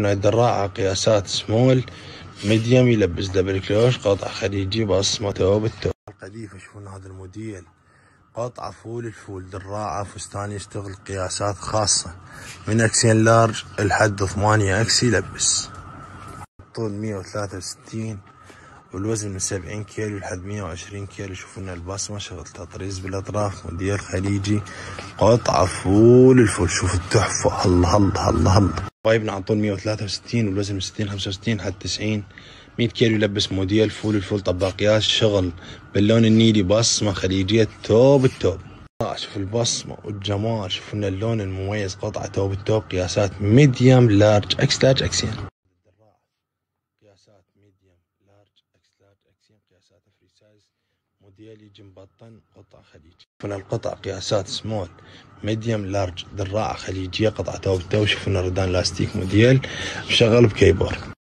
الدراعة قياسات small medium يلبس double كلوش قطع خليجي بصمة top التوب القديفة شوفون هذا الموديل قطعة full ال full دراعة فستان يشتغل قياسات خاصة. من أكسين large لحد ثمانية X يلبس طول مية وثلاثة وستين. والوزن من سبعين كيلو لحد مية وعشرين كيلو. شوفوا البصمة شغل تطريز بالأطراف. موديل خليجي. قطعة full ال full. شوف التحفة. الله الله الله الله. طيب عن طول 163 والوزن من 60 65 لحد 90 100 كيلو يلبس موديل full ال full طباقيات شغل. باللون النيلي بصمة خليجية top ال top. شوف البصمة والجمال شوفوا اللون المميز قطعة top ال top قياسات medium large X large اكسين قياسات medium large X large اكسين قياسات free size موديل يجي مبطن قطع خليجي. شوفنا القطع قياسات small medium large دراعة خليجية قطعة top ال top شوفنا ردان لاستيك موديل مشغل بكيبورد.